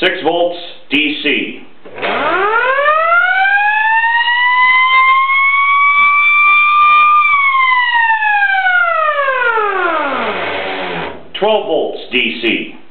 6 volts DC. Twelve volts DC.